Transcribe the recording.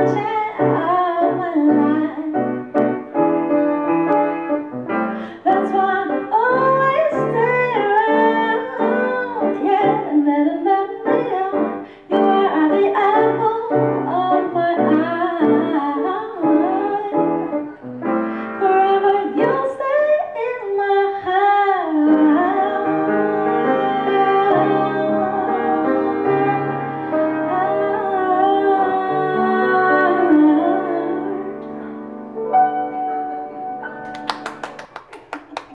Ciao.